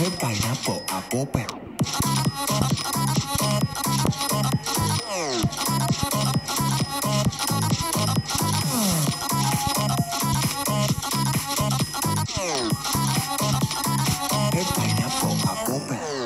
put pineapple. Put pineapple, apple pie.